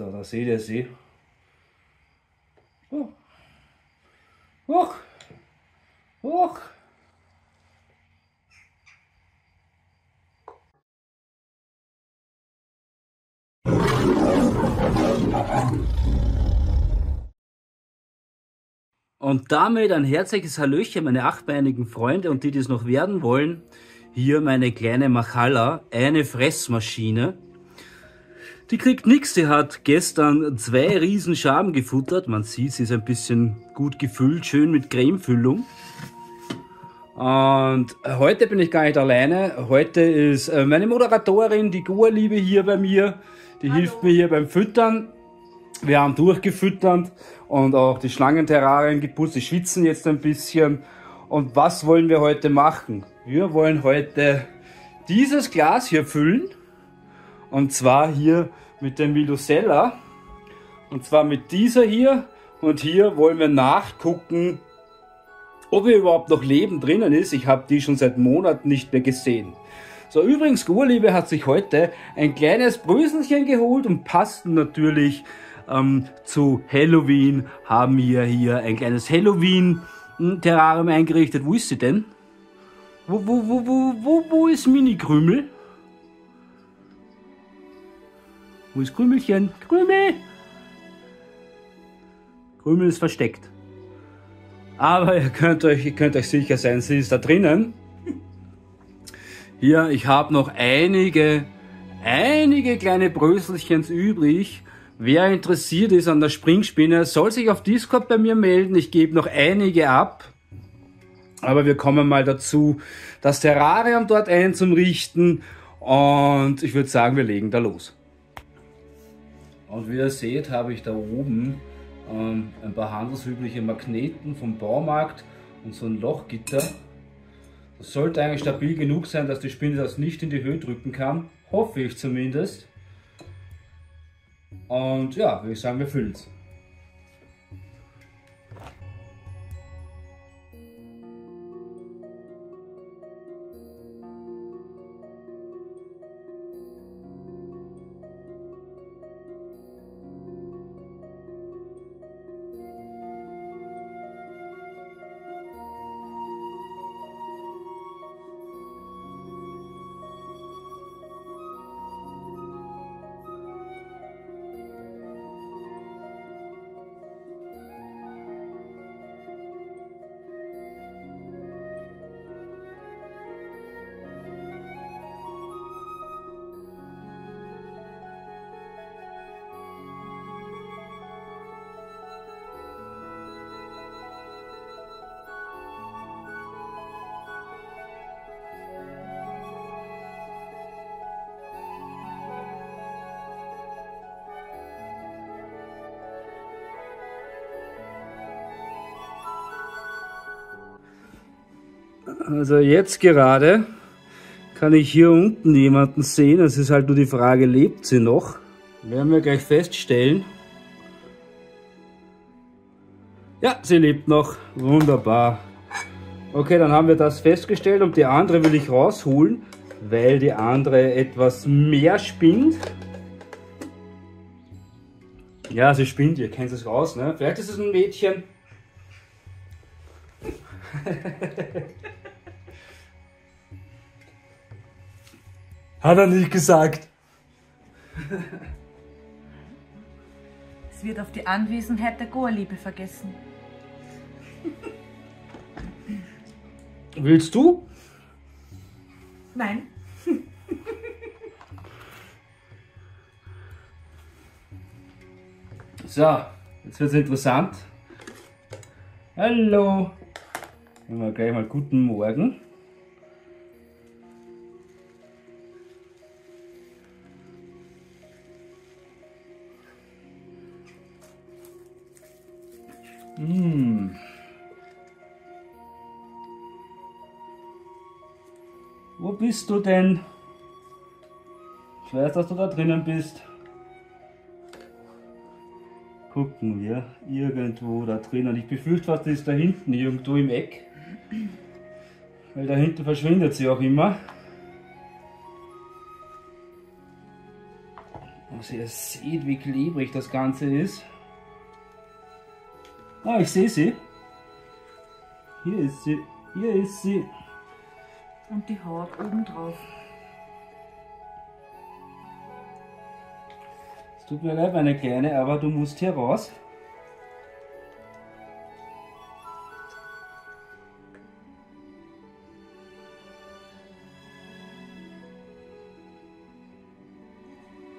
So, da seht ihr sie. Hoch. Hoch. Hoch. Und damit ein herzliches Hallöchen, meine achtbeinigen Freunde und die, die es noch werden wollen. Hier meine kleine Machalla, eine Fressmaschine. Die kriegt nichts, die hat gestern zwei riesen Schaben gefuttert. Man sieht, sie ist ein bisschen gut gefüllt, schön mit Cremefüllung. Und heute bin ich gar nicht alleine. Heute ist äh, meine Moderatorin, die Goa-Liebe hier bei mir. Die Hallo. hilft mir hier beim Füttern. Wir haben durchgefüttert und auch die Schlangenterrarien geputzt. Die schwitzen jetzt ein bisschen. Und was wollen wir heute machen? Wir wollen heute dieses Glas hier füllen. Und zwar hier mit dem Vilocella. Und zwar mit dieser hier. Und hier wollen wir nachgucken, ob hier überhaupt noch Leben drinnen ist. Ich habe die schon seit Monaten nicht mehr gesehen. So, übrigens, Gurliebe hat sich heute ein kleines Bröselchen geholt und passt natürlich ähm, zu Halloween. Haben wir hier ein kleines Halloween-Terrarium eingerichtet. Wo ist sie denn? Wo, wo, wo, wo, wo, wo ist Mini-Krümel? Wo ist Krümelchen? Krümel! Krümel ist versteckt. Aber ihr könnt euch, ihr könnt euch sicher sein, sie ist da drinnen. Hier, ich habe noch einige, einige kleine Bröselchens übrig. Wer interessiert ist an der Springspinne, soll sich auf Discord bei mir melden. Ich gebe noch einige ab. Aber wir kommen mal dazu, das Terrarium dort einzurichten. Und ich würde sagen, wir legen da los. Und wie ihr seht, habe ich da oben ähm, ein paar handelsübliche Magneten vom Baumarkt und so ein Lochgitter. Das sollte eigentlich stabil genug sein, dass die Spinne das nicht in die Höhe drücken kann. Hoffe ich zumindest. Und ja, würde ich sagen, wir füllen es. Also jetzt gerade kann ich hier unten jemanden sehen. Es ist halt nur die Frage, lebt sie noch? Werden wir gleich feststellen. Ja, sie lebt noch. Wunderbar. Okay, dann haben wir das festgestellt und die andere will ich rausholen, weil die andere etwas mehr spinnt. Ja, sie spinnt, ihr kennt es raus, ne? Vielleicht ist es ein Mädchen. Hat er nicht gesagt. es wird auf die Anwesenheit der Goa-Liebe vergessen. Willst du? Nein. so, jetzt wird es interessant. Hallo. Wir gleich mal guten Morgen. Mmh. Wo bist du denn? Ich weiß, dass du da drinnen bist. Gucken wir. Irgendwo da drinnen. Ich befürchte fast, die ist da hinten, irgendwo im Eck. Weil da hinten verschwindet sie auch immer. Also ihr seht, wie klebrig das Ganze ist. Ah, ich sehe sie. Hier ist sie. Hier ist sie. Und die Haut oben drauf. Es tut mir leid, meine Kleine, aber du musst hier raus.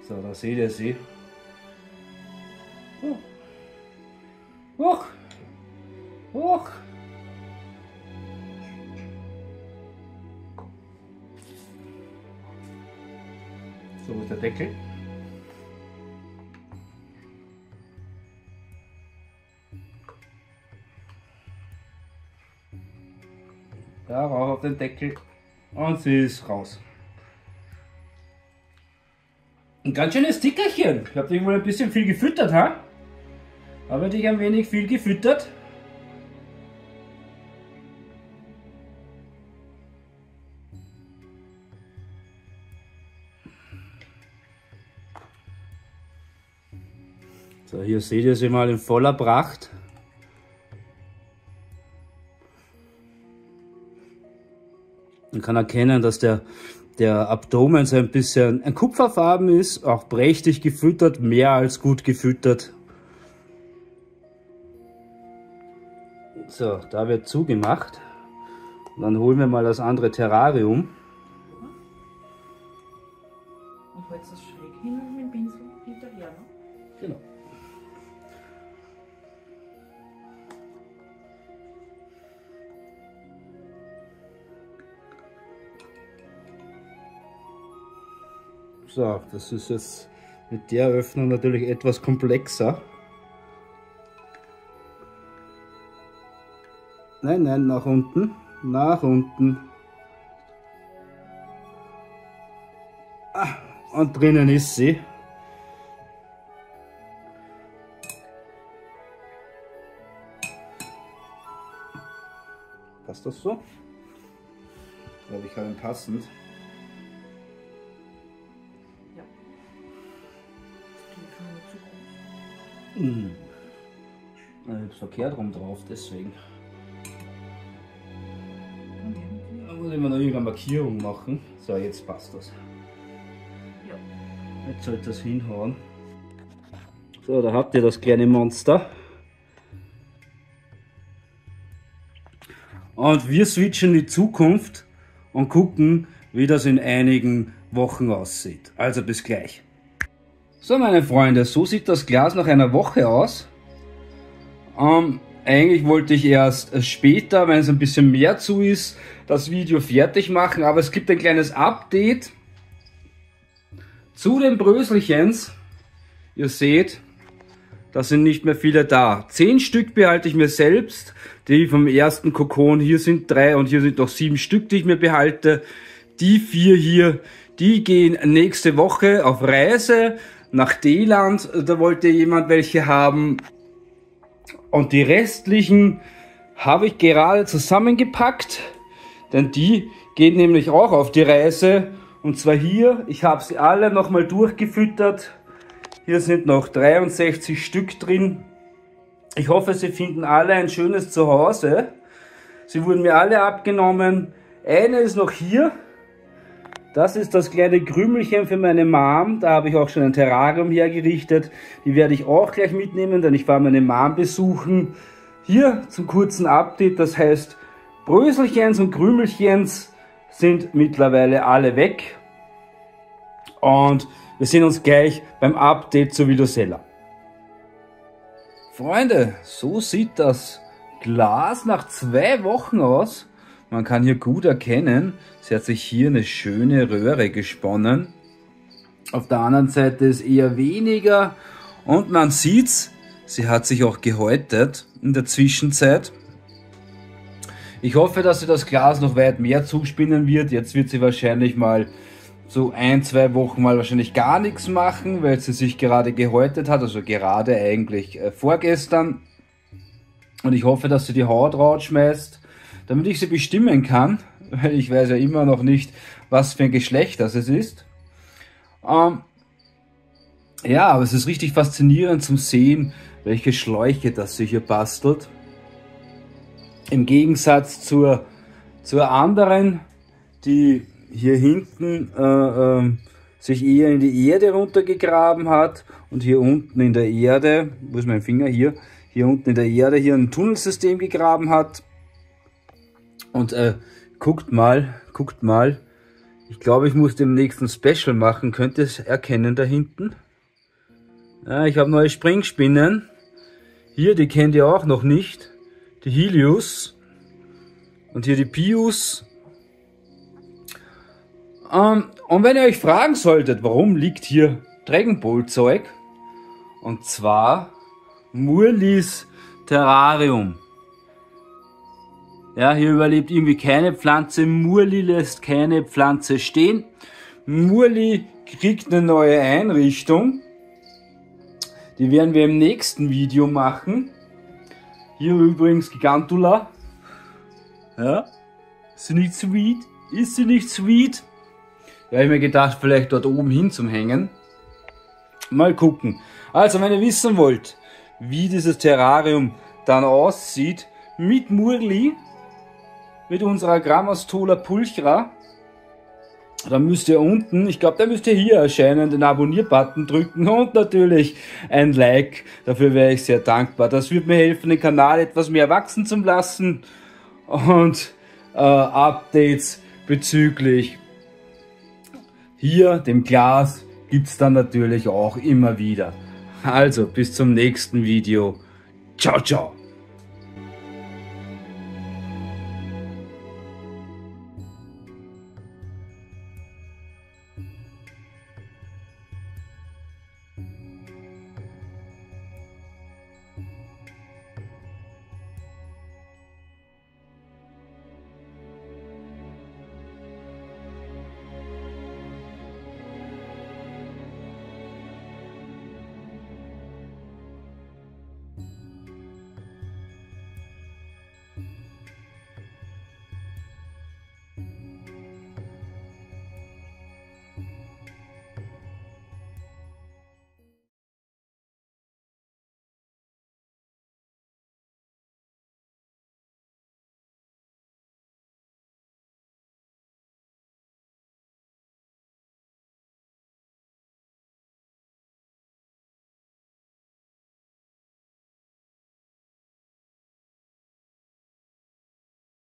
So, da seht ihr sie. So ist der Deckel. Da rauf auf den Deckel und sie ist raus. Ein ganz schönes Stickerchen. Ich habe dich wohl ein bisschen viel gefüttert, ha? Habe dich ein wenig viel gefüttert? So, hier seht ihr sie mal in voller Pracht. Man kann erkennen, dass der, der Abdomen so ein bisschen ein Kupferfarben ist, auch prächtig gefüttert, mehr als gut gefüttert. So, da wird zugemacht. Und dann holen wir mal das andere Terrarium. Und holst das So, das ist jetzt mit der Öffnung natürlich etwas komplexer. Nein, nein, nach unten. Nach unten. Ah, und drinnen ist sie. Passt das so? Ich glaube, ich habe ihn passend. Hm. Ich habe verkehrt rum drauf, deswegen. Da muss ich mir noch irgendeine Markierung machen. So, jetzt passt das. Ja. Jetzt sollte das hinhauen. So, da habt ihr das kleine Monster. Und wir switchen in die Zukunft und gucken, wie das in einigen Wochen aussieht. Also bis gleich. So, meine Freunde, so sieht das Glas nach einer Woche aus. Ähm, eigentlich wollte ich erst äh, später, wenn es ein bisschen mehr zu ist, das Video fertig machen, aber es gibt ein kleines Update zu den Bröselchens. Ihr seht, da sind nicht mehr viele da. Zehn Stück behalte ich mir selbst, die vom ersten Kokon. Hier sind drei und hier sind noch sieben Stück, die ich mir behalte. Die vier hier, die gehen nächste Woche auf Reise nach Deland. Da wollte jemand welche haben. Und die restlichen habe ich gerade zusammengepackt, denn die gehen nämlich auch auf die Reise. Und zwar hier, ich habe sie alle nochmal durchgefüttert. Hier sind noch 63 Stück drin. Ich hoffe, sie finden alle ein schönes Zuhause. Sie wurden mir alle abgenommen. Eine ist noch hier. Das ist das kleine Krümelchen für meine Mom. Da habe ich auch schon ein Terrarium hergerichtet. Die werde ich auch gleich mitnehmen, denn ich fahre meine Mom besuchen. Hier zum kurzen Update. Das heißt, Bröselchens und Krümelchens sind mittlerweile alle weg. Und wir sehen uns gleich beim Update zur Vidosella. Freunde, so sieht das Glas nach zwei Wochen aus. Man kann hier gut erkennen, sie hat sich hier eine schöne Röhre gesponnen. Auf der anderen Seite ist eher weniger und man sieht's, sie hat sich auch gehäutet in der Zwischenzeit. Ich hoffe, dass sie das Glas noch weit mehr zuspinnen wird. Jetzt wird sie wahrscheinlich mal so ein, zwei Wochen mal wahrscheinlich gar nichts machen, weil sie sich gerade gehäutet hat, also gerade eigentlich äh, vorgestern. Und ich hoffe, dass sie die Haut rausschmeißt, damit ich sie bestimmen kann, weil ich weiß ja immer noch nicht, was für ein Geschlecht das es ist. Ähm, Ja, aber es ist richtig faszinierend zum Sehen, welche Schläuche das sich hier bastelt. Im Gegensatz zur, zur anderen, die hier hinten äh, äh, sich eher in die Erde runtergegraben hat und hier unten in der Erde, wo ist mein Finger hier, hier unten in der Erde hier ein Tunnelsystem gegraben hat. Und äh, guckt mal, guckt mal, ich glaube, ich muss dem nächsten Special machen, könnt ihr es erkennen da hinten? Ja, ich habe neue Springspinnen. Hier, die kennt ihr auch noch nicht. Die Helios. Und hier die Pius. Ähm, und wenn ihr euch fragen solltet, warum liegt hier Dragon Ball Zeug? Und zwar Murlis Terrarium. Ja, hier überlebt irgendwie keine Pflanze. Murli lässt keine Pflanze stehen. Murli kriegt eine neue Einrichtung. Die werden wir im nächsten Video machen. Hier übrigens Gigantula. Ja. Ist sie nicht sweet? Ist sie nicht sweet? Ja, ich mir gedacht, vielleicht dort oben hin zum Hängen. Mal gucken. Also, wenn ihr wissen wollt, wie dieses Terrarium dann aussieht, mit Murli, mit unserer Grammastola pulchra, dann müsst ihr unten, ich glaube, da müsst ihr hier erscheinen, den Abonnier-Button drücken und natürlich ein Like. Dafür wäre ich sehr dankbar. Das wird mir helfen, den Kanal etwas mehr wachsen zu lassen und äh, Updates bezüglich hier, dem Glas, gibt's dann natürlich auch immer wieder. Also, bis zum nächsten Video. Ciao, ciao.